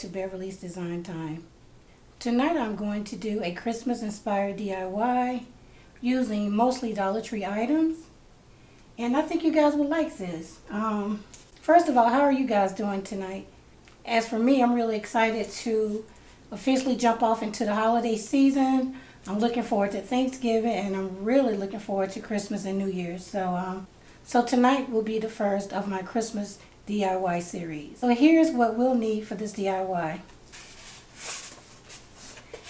to Beverly's Design Time. Tonight I'm going to do a Christmas inspired DIY using mostly Dollar Tree items and I think you guys will like this. Um, first of all, how are you guys doing tonight? As for me, I'm really excited to officially jump off into the holiday season. I'm looking forward to Thanksgiving and I'm really looking forward to Christmas and New Year's. So, um, so tonight will be the first of my Christmas DIY series. So here's what we'll need for this DIY.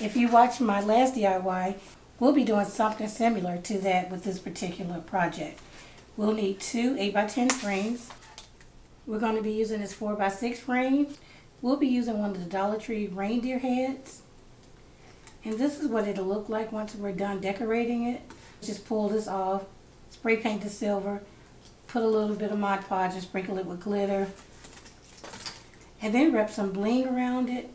If you watched my last DIY, we'll be doing something similar to that with this particular project. We'll need two 8x10 frames. We're going to be using this 4x6 frame. We'll be using one of the Dollar Tree reindeer heads. And this is what it'll look like once we're done decorating it. Just pull this off, spray paint the silver, put a little bit of Mod Podge and sprinkle it with glitter. And then wrap some bling around it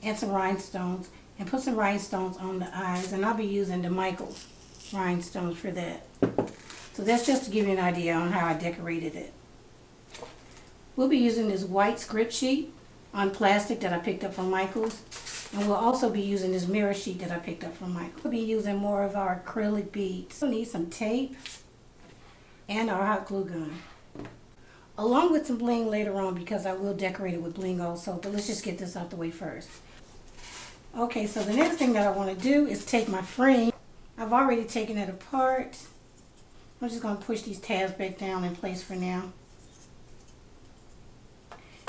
and some rhinestones. And put some rhinestones on the eyes. And I'll be using the Michaels rhinestones for that. So that's just to give you an idea on how I decorated it. We'll be using this white script sheet on plastic that I picked up from Michaels. And we'll also be using this mirror sheet that I picked up from Michaels. We'll be using more of our acrylic beads. We'll need some tape and our hot glue gun. Along with some bling later on because I will decorate it with bling also, but let's just get this out the way first. Okay, so the next thing that I want to do is take my frame. I've already taken it apart. I'm just going to push these tabs back down in place for now.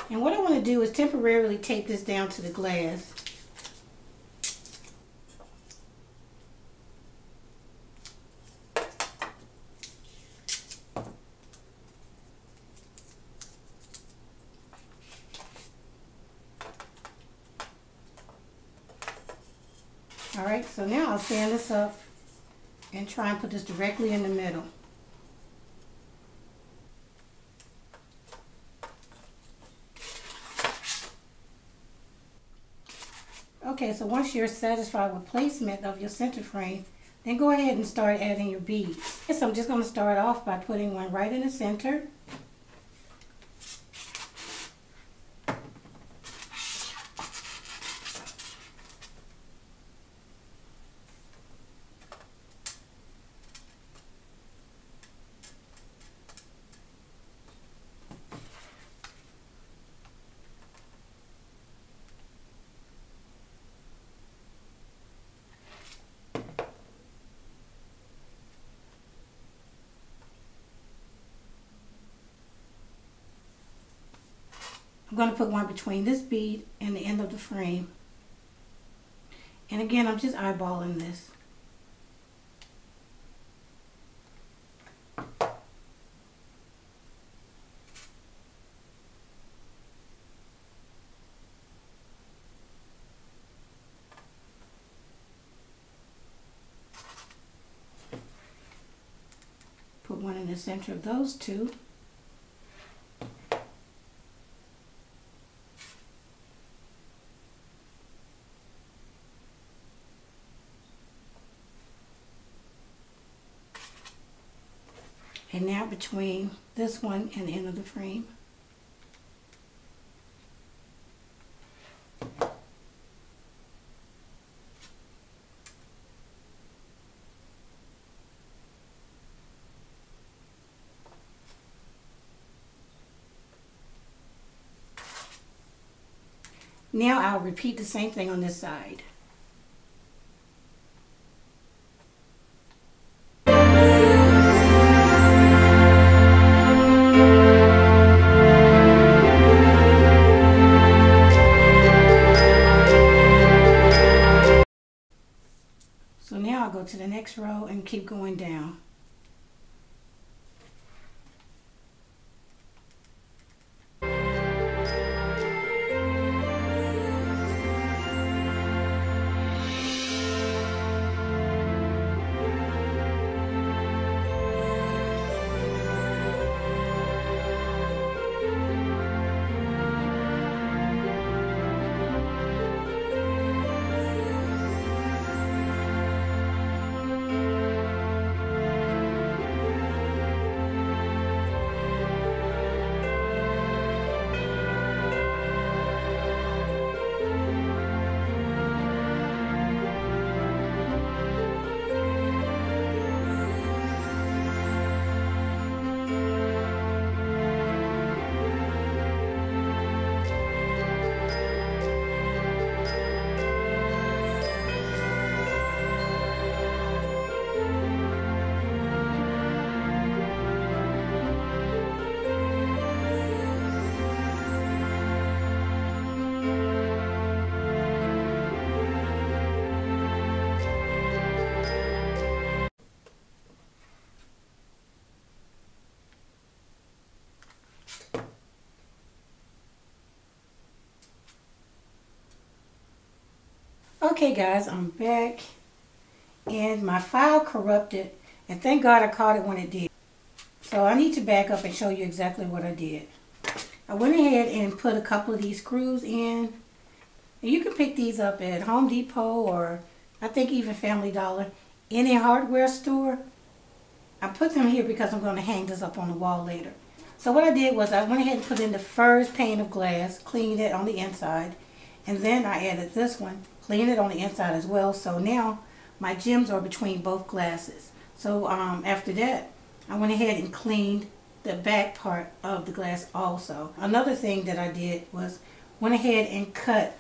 And what I want to do is temporarily tape this down to the glass. Alright, so now I'll stand this up and try and put this directly in the middle. Okay, so once you're satisfied with placement of your center frame, then go ahead and start adding your beads. So I'm just going to start off by putting one right in the center. I'm going to put one between this bead and the end of the frame. And again, I'm just eyeballing this. Put one in the center of those two. and now between this one and the end of the frame. Now I'll repeat the same thing on this side. Keep going down. Okay guys, I'm back and my file corrupted and thank God I caught it when it did. So I need to back up and show you exactly what I did. I went ahead and put a couple of these screws in. And you can pick these up at Home Depot or I think even Family Dollar, any hardware store. I put them here because I'm going to hang this up on the wall later. So what I did was I went ahead and put in the first pane of glass, cleaned it on the inside, and then I added this one, cleaned it on the inside as well. So now my gems are between both glasses. So um, after that, I went ahead and cleaned the back part of the glass also. Another thing that I did was went ahead and cut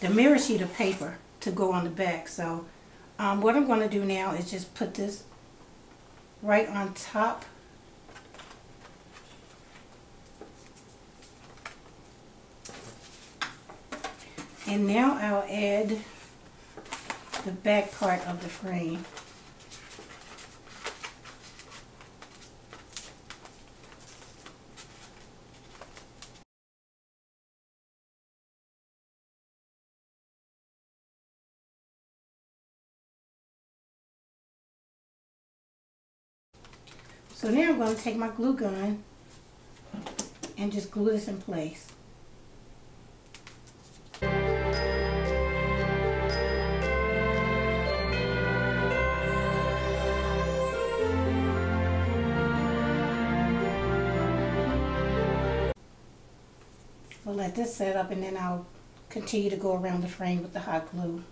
the mirror sheet of paper to go on the back. So um, what I'm going to do now is just put this right on top and now I'll add the back part of the frame. So now I'm going to take my glue gun and just glue this in place. Let this set up and then I'll continue to go around the frame with the hot glue.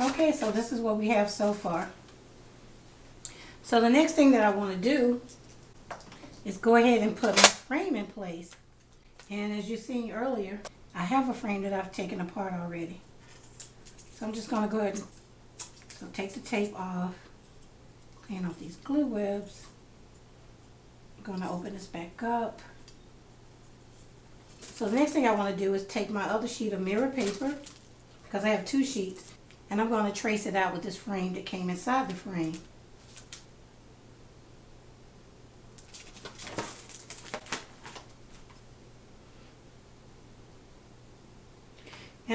Okay, so this is what we have so far. So the next thing that I want to do is go ahead and put my frame in place. And as you seen earlier, I have a frame that I've taken apart already. So I'm just going to go ahead and so take the tape off, clean off these glue webs. I'm going to open this back up. So the next thing I want to do is take my other sheet of mirror paper, because I have two sheets, and I'm going to trace it out with this frame that came inside the frame.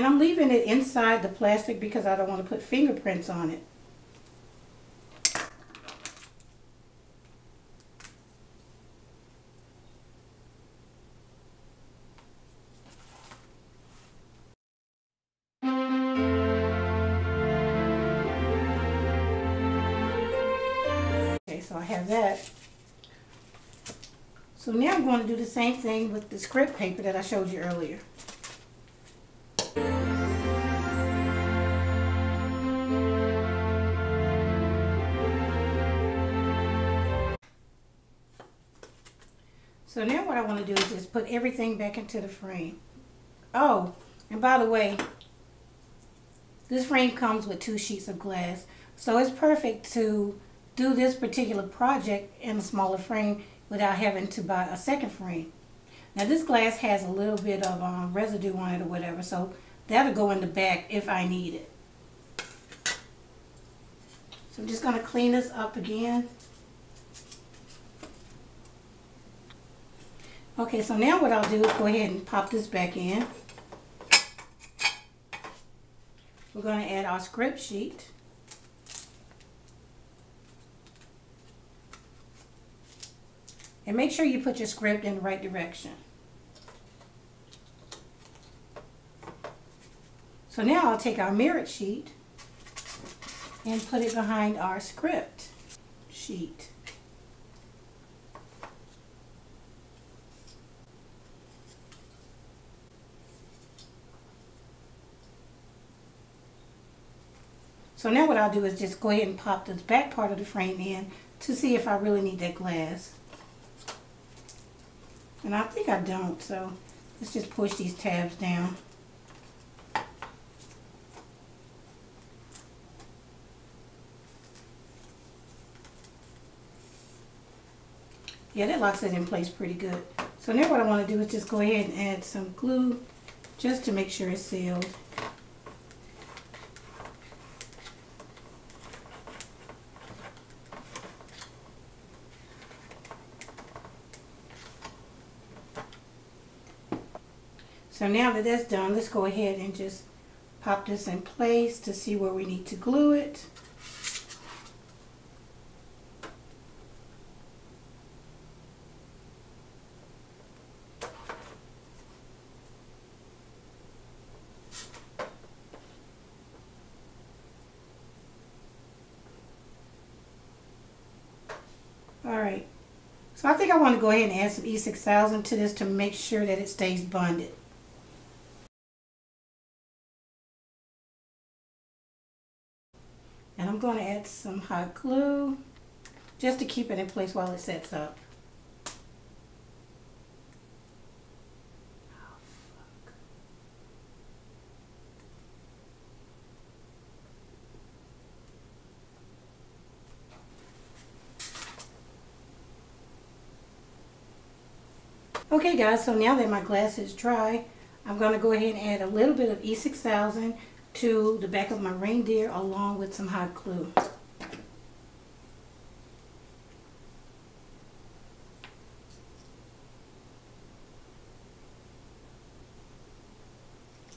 And I'm leaving it inside the plastic because I don't want to put fingerprints on it. Okay, so I have that. So now I'm going to do the same thing with the script paper that I showed you earlier. So now what I want to do is just put everything back into the frame. Oh, and by the way, this frame comes with two sheets of glass. So it's perfect to do this particular project in a smaller frame without having to buy a second frame. Now this glass has a little bit of um, residue on it or whatever, so that'll go in the back if I need it. So I'm just going to clean this up again. Okay, so now what I'll do is go ahead and pop this back in. We're going to add our script sheet. And make sure you put your script in the right direction. So now I'll take our mirrored sheet and put it behind our script sheet. So now what I'll do is just go ahead and pop this back part of the frame in to see if I really need that glass. And I think I don't, so let's just push these tabs down. Yeah, that locks it in place pretty good. So now what I want to do is just go ahead and add some glue just to make sure it's sealed. So now that that's done, let's go ahead and just pop this in place to see where we need to glue it. Alright, so I think I want to go ahead and add some E6000 to this to make sure that it stays bonded. Glue just to keep it in place while it sets up. Okay guys, so now that my glass is dry, I'm going to go ahead and add a little bit of E6000 to the back of my reindeer along with some hot glue.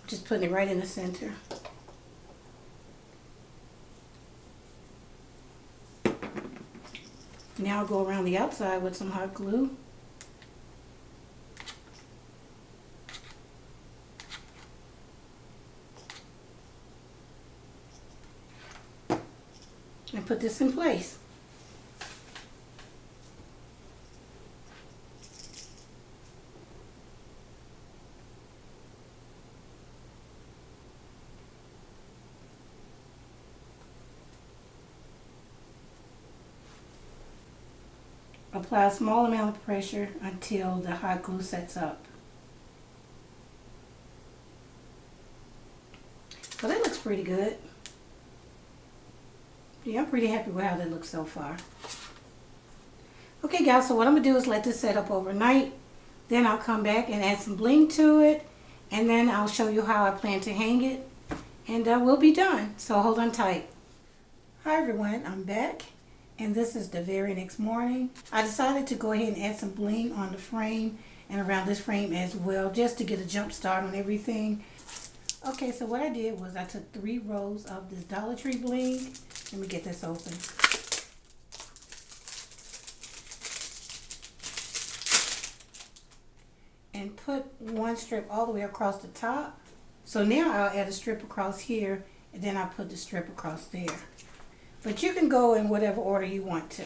Just putting it right in the center. Now I'll go around the outside with some hot glue. and put this in place. Apply a small amount of pressure until the hot glue sets up. So that looks pretty good. Yeah, I'm pretty happy with how that looks so far. Okay guys, so what I'm going to do is let this set up overnight. Then I'll come back and add some bling to it. And then I'll show you how I plan to hang it. And uh, we'll be done. So hold on tight. Hi everyone, I'm back. And this is the very next morning. I decided to go ahead and add some bling on the frame and around this frame as well. Just to get a jump start on everything. Okay, so what I did was I took three rows of this Dollar Tree bling. Let me get this open. And put one strip all the way across the top. So now I'll add a strip across here and then I'll put the strip across there. But you can go in whatever order you want to.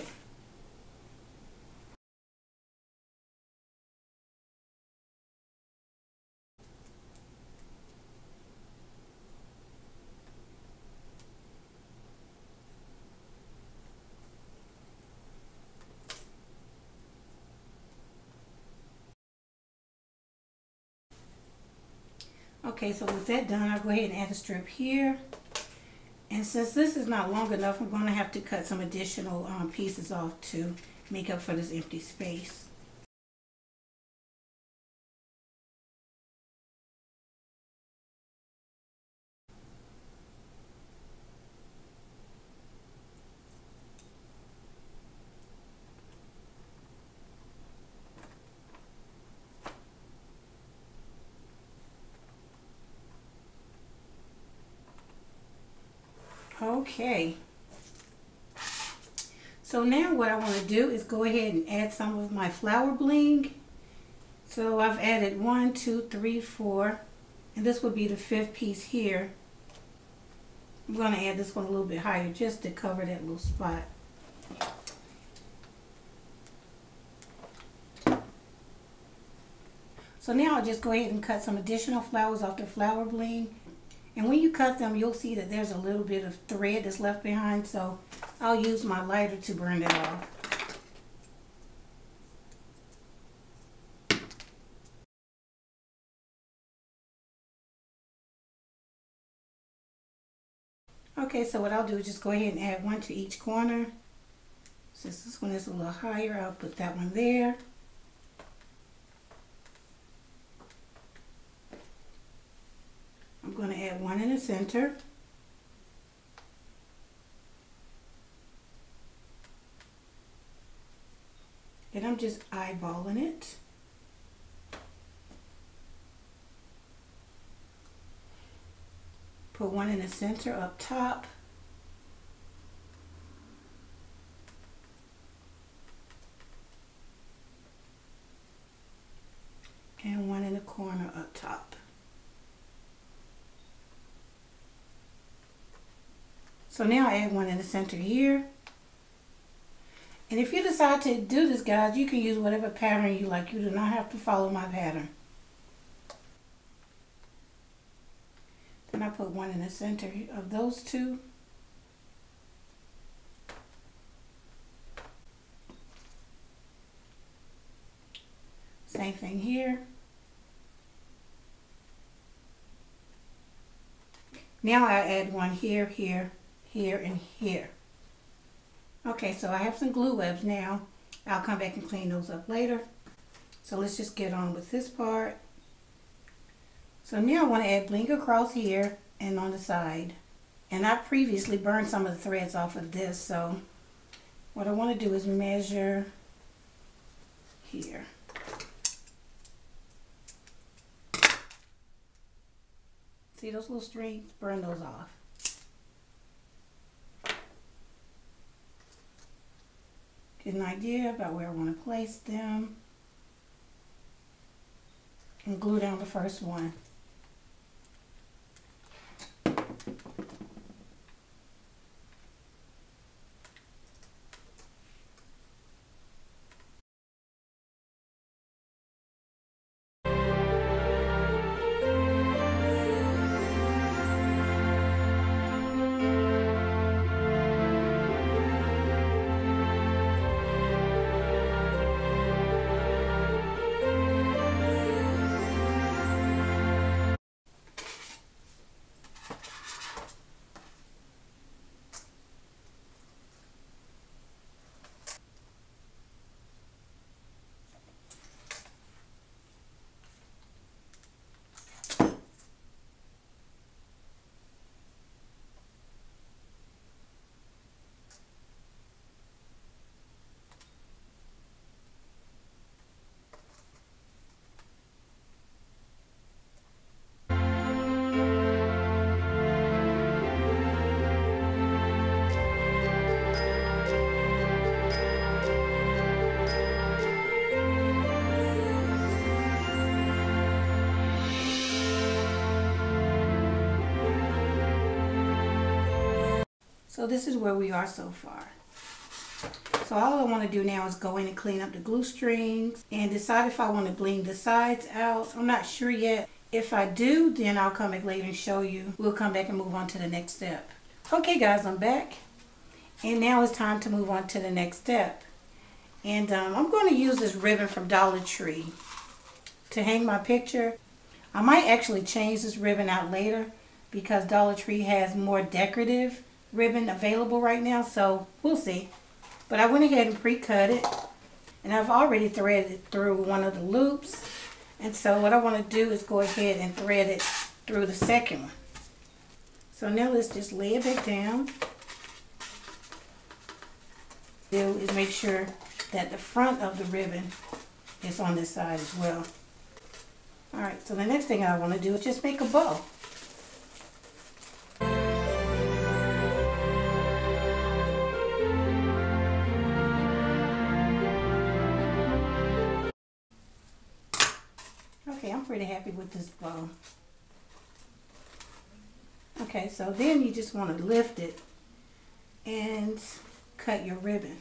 Okay, so with that done, I'll go ahead and add a strip here. And since this is not long enough, I'm going to have to cut some additional um, pieces off to make up for this empty space. Okay. So now what I want to do is go ahead and add some of my flower bling. So I've added one, two, three, four, and this would be the fifth piece here. I'm going to add this one a little bit higher just to cover that little spot. So now I'll just go ahead and cut some additional flowers off the flower bling and when you cut them, you'll see that there's a little bit of thread that's left behind. So I'll use my lighter to burn it off. Okay, so what I'll do is just go ahead and add one to each corner. Since this one is a little higher, I'll put that one there. One in the center. And I'm just eyeballing it. Put one in the center up top. And one in the corner up top. So now I add one in the center here. And if you decide to do this, guys, you can use whatever pattern you like. You do not have to follow my pattern. Then I put one in the center of those two. Same thing here. Now I add one here, here, here, and here. Okay, so I have some glue webs now. I'll come back and clean those up later. So let's just get on with this part. So now I want to add bling across here and on the side. And I previously burned some of the threads off of this, so what I want to do is measure here. See those little strings? Burn those off. Get an idea about where I want to place them. And glue down the first one. So this is where we are so far. So all I want to do now is go in and clean up the glue strings and decide if I want to bling the sides out. I'm not sure yet. If I do, then I'll come back later and show you. We'll come back and move on to the next step. Okay guys, I'm back. And now it's time to move on to the next step. And um, I'm going to use this ribbon from Dollar Tree to hang my picture. I might actually change this ribbon out later because Dollar Tree has more decorative ribbon available right now, so we'll see. But I went ahead and pre-cut it, and I've already threaded it through one of the loops. And so what I want to do is go ahead and thread it through the second one. So now let's just lay it back down. Do is make sure that the front of the ribbon is on this side as well. Alright, so the next thing I want to do is just make a bow. Pretty happy with this bow. Okay, so then you just want to lift it and cut your ribbon.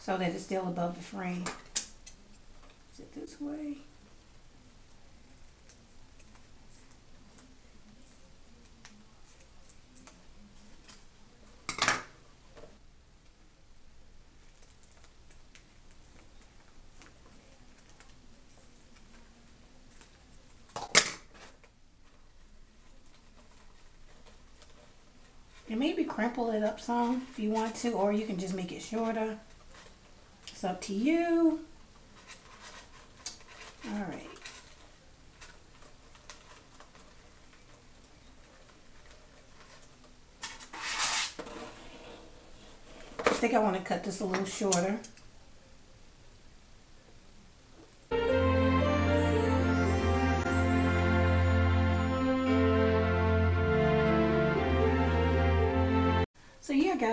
So that it's still above the frame. Is it this way? Pull it up some if you want to, or you can just make it shorter. It's up to you. All right. I think I want to cut this a little shorter.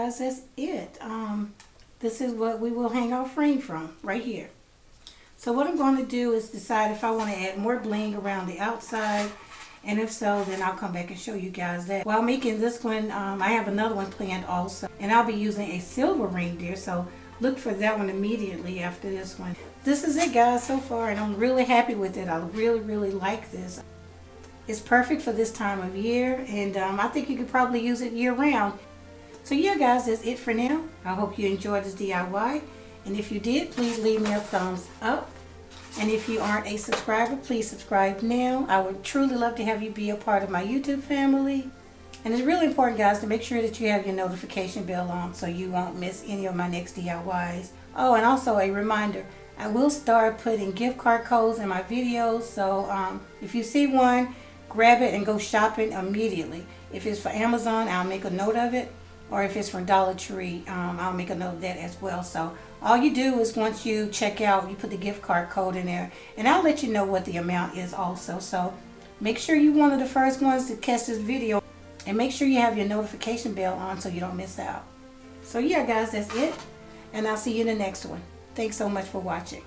Guys, that's it. Um, this is what we will hang our frame from, right here. So what I'm going to do is decide if I want to add more bling around the outside. And if so, then I'll come back and show you guys that. While making this one, um, I have another one planned also. And I'll be using a silver reindeer. So look for that one immediately after this one. This is it guys so far. And I'm really happy with it. I really, really like this. It's perfect for this time of year. And um, I think you could probably use it year round. So yeah guys, that's it for now. I hope you enjoyed this DIY. And if you did, please leave me a thumbs up. And if you aren't a subscriber, please subscribe now. I would truly love to have you be a part of my YouTube family. And it's really important, guys, to make sure that you have your notification bell on so you won't miss any of my next DIYs. Oh, and also a reminder, I will start putting gift card codes in my videos. So um, if you see one, grab it and go shopping immediately. If it's for Amazon, I'll make a note of it or if it's from Dollar Tree, um, I'll make a note of that as well. So all you do is once you check out, you put the gift card code in there, and I'll let you know what the amount is also. So make sure you're one of the first ones to catch this video, and make sure you have your notification bell on so you don't miss out. So yeah, guys, that's it, and I'll see you in the next one. Thanks so much for watching.